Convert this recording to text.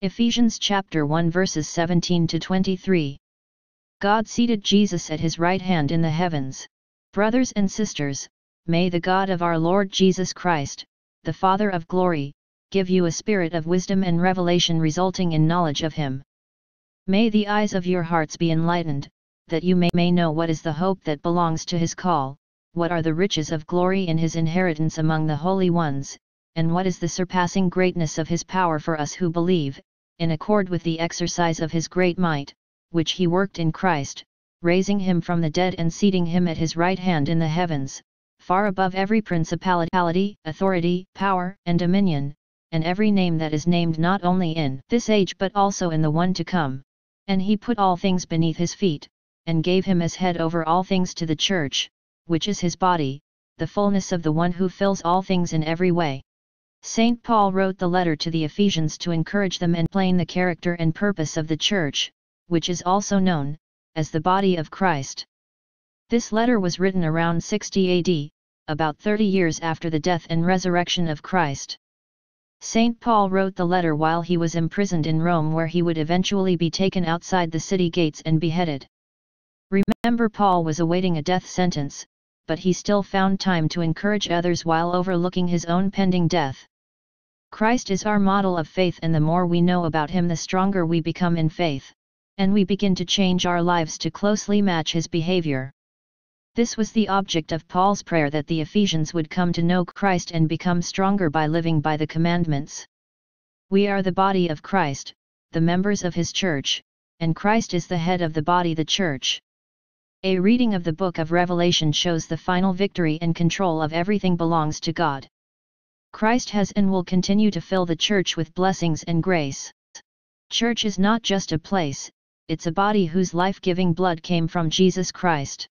Ephesians chapter 1 verses 17 to 23. God seated Jesus at his right hand in the heavens. Brothers and sisters, may the God of our Lord Jesus Christ, the Father of glory, give you a spirit of wisdom and revelation resulting in knowledge of him. May the eyes of your hearts be enlightened, that you may, may know what is the hope that belongs to his call, what are the riches of glory in his inheritance among the holy ones, and what is the surpassing greatness of his power for us who believe, in accord with the exercise of his great might, which he worked in Christ, raising him from the dead and seating him at his right hand in the heavens, far above every principality, authority, power, and dominion, and every name that is named not only in this age but also in the one to come. And he put all things beneath his feet, and gave him as head over all things to the church, which is his body, the fullness of the one who fills all things in every way. St. Paul wrote the letter to the Ephesians to encourage them and plain the character and purpose of the Church, which is also known as the body of Christ. This letter was written around 60 AD, about 30 years after the death and resurrection of Christ. St. Paul wrote the letter while he was imprisoned in Rome where he would eventually be taken outside the city gates and beheaded. Remember Paul was awaiting a death sentence, but he still found time to encourage others while overlooking his own pending death. Christ is our model of faith and the more we know about him the stronger we become in faith, and we begin to change our lives to closely match his behavior. This was the object of Paul's prayer that the Ephesians would come to know Christ and become stronger by living by the commandments. We are the body of Christ, the members of his church, and Christ is the head of the body the church. A reading of the book of Revelation shows the final victory and control of everything belongs to God. Christ has and will continue to fill the church with blessings and grace. Church is not just a place, it's a body whose life-giving blood came from Jesus Christ.